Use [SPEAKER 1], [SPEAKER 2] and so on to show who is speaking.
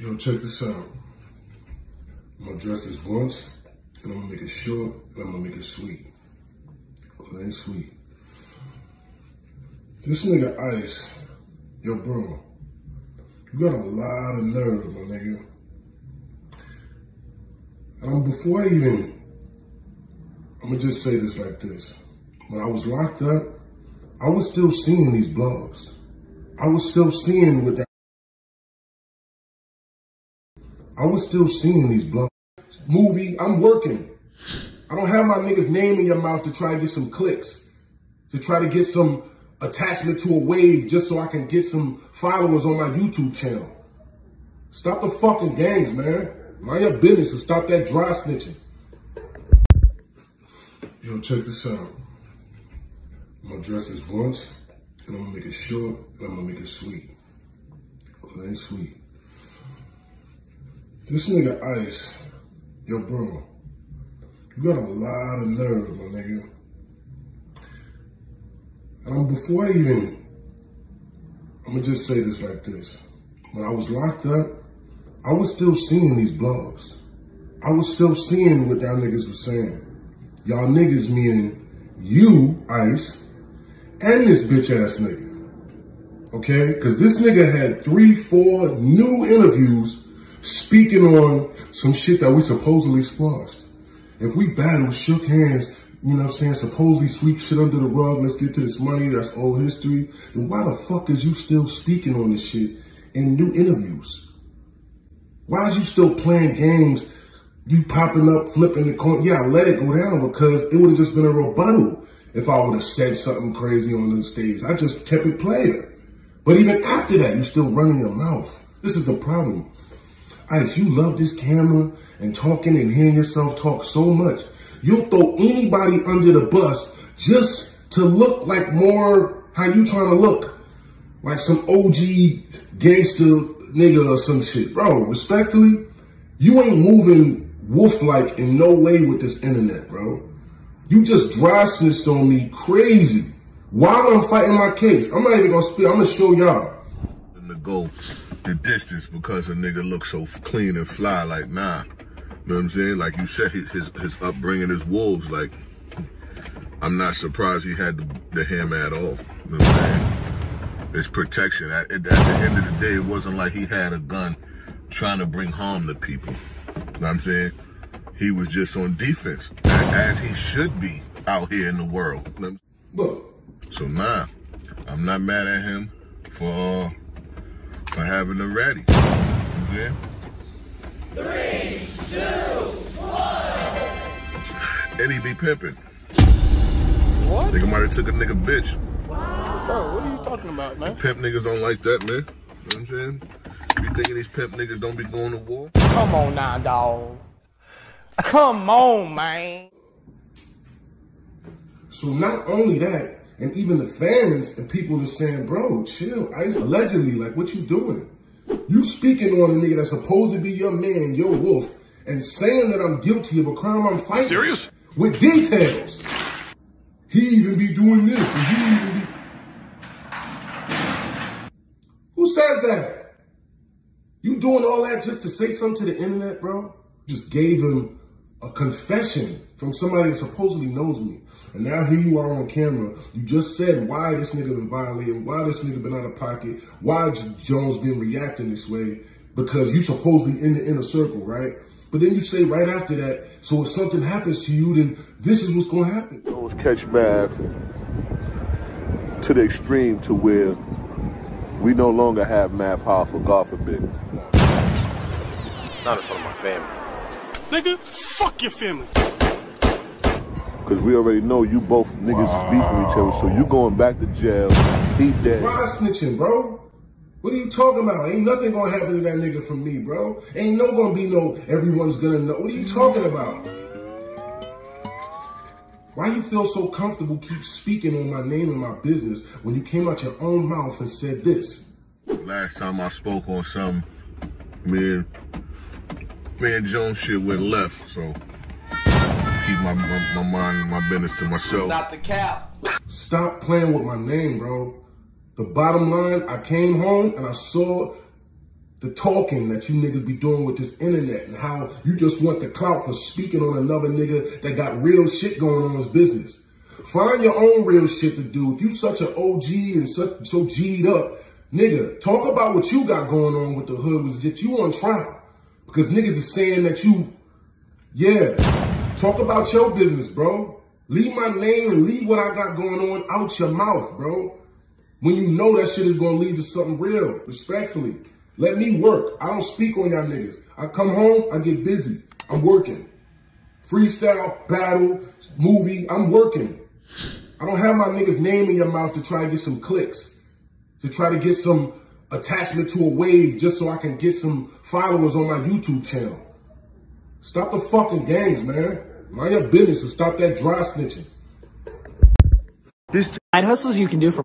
[SPEAKER 1] Yo, check this out. I'm gonna dress this once, and I'm gonna make it short, and I'm gonna make it sweet. Well, it ain't sweet. This nigga Ice, yo, bro, you got a lot of nerve, my nigga. Um, before I even, I'm gonna just say this like this. When I was locked up, I was still seeing these blogs. I was still seeing what that I was still seeing these blogs. Movie, I'm working. I don't have my nigga's name in your mouth to try to get some clicks, to try to get some attachment to a wave just so I can get some followers on my YouTube channel. Stop the fucking games, man. Mind your business and stop that dry snitching. Yo, check this out. I'm gonna dress this once, and I'm gonna make it short, and I'm gonna make it sweet. Well, it ain't sweet. This nigga Ice, yo, bro, you got a lot of nerve, my nigga. Um, before I even, I'm gonna just say this like this. When I was locked up, I was still seeing these blogs. I was still seeing what y'all niggas was saying. Y'all niggas meaning you, Ice, and this bitch ass nigga. Okay? Cause this nigga had three, four new interviews speaking on some shit that we supposedly squashed. If we battled, shook hands, you know what I'm saying, supposedly sweep shit under the rug, let's get to this money, that's old history, then why the fuck is you still speaking on this shit in new interviews? Why is you still playing games, you popping up, flipping the coin? Yeah, let it go down because it would have just been a rebuttal if I would have said something crazy on the stage. I just kept it player. But even after that, you're still running your mouth. This is the problem. Ice, you love this camera and talking and hearing yourself talk so much. You'll throw anybody under the bus just to look like more how you trying to look. Like some OG gangster nigga or some shit. Bro, respectfully, you ain't moving wolf-like in no way with this internet, bro. You just dry snitched on me crazy while I'm fighting my case. I'm not even gonna speak. I'm gonna show y'all.
[SPEAKER 2] To go the distance because a nigga looks so clean and fly. Like, nah. You know what I'm saying? Like you said, his his upbringing is wolves. Like, I'm not surprised he had the, the hammer at all. You know what I'm saying? It's protection. At, at, the end of the day, it wasn't like he had a gun trying to bring harm to people. You know what I'm saying? He was just on defense, as he should be out here in the world.
[SPEAKER 1] Know
[SPEAKER 2] so nah, I'm not mad at him for uh, for having a ready. You know
[SPEAKER 3] Three, two, one.
[SPEAKER 2] Eddie be pimping.
[SPEAKER 4] What?
[SPEAKER 2] Nigga might have took a nigga bitch.
[SPEAKER 4] Bro, what are you talking about, man?
[SPEAKER 2] Pimp niggas don't like that, man. You know what I'm saying? You thinking these pimp niggas don't be going to war?
[SPEAKER 4] Come on now, dog. Come on, man.
[SPEAKER 1] So not only that, and even the fans and people are saying, bro, chill. Ice allegedly, like, what you doing? You speaking on a nigga that's supposed to be your man, your wolf, and saying that I'm guilty of a crime I'm fighting.
[SPEAKER 2] Serious?
[SPEAKER 1] With details. He even be doing this, and he even be... Who says that? You doing all that just to say something to the internet, bro? Just gave him a confession from somebody that supposedly knows me. And now here you are on camera. You just said why this nigga been violating, why this nigga been out of pocket, why Jones been reacting this way, because you supposedly in the inner circle, right? But then you say right after that, so if something happens to you, then this is what's gonna happen.
[SPEAKER 2] Jones catch math to the extreme to where we no longer have math hall for God forbid.
[SPEAKER 5] Not in front of my family.
[SPEAKER 6] Nigga, fuck your family.
[SPEAKER 2] Cause we already know you both niggas wow. is beefing each other, so you going back to jail. He dead.
[SPEAKER 1] Why snitching, bro? What are you talking about? Ain't nothing gonna happen to that nigga from me, bro. Ain't no gonna be no everyone's gonna know. What are you talking about? Why you feel so comfortable keep speaking on my name and my business when you came out your own mouth and said this?
[SPEAKER 2] Last time I spoke on something, me and me and Jones shit went left, so keep my, my, my mind and my business to myself.
[SPEAKER 5] Stop the cap.
[SPEAKER 1] Stop playing with my name, bro. The bottom line, I came home and I saw the talking that you niggas be doing with this internet and how you just want the clout for speaking on another nigga that got real shit going on in his business. Find your own real shit to do. If you such an OG and such, so G'd up, nigga, talk about what you got going on with the hood was that you on trial. Because niggas is saying that you, yeah, talk about your business, bro. Leave my name and leave what I got going on out your mouth, bro. When you know that shit is going to lead to something real, respectfully. Let me work. I don't speak on y'all niggas. I come home, I get busy. I'm working. Freestyle, battle, movie, I'm working. I don't have my nigga's name in your mouth to try to get some clicks, to try to get some attachment to a wave just so I can get some followers on my YouTube channel. Stop the fucking games, man. Mind your business and stop that dry snitching.
[SPEAKER 5] Side hustles you can do for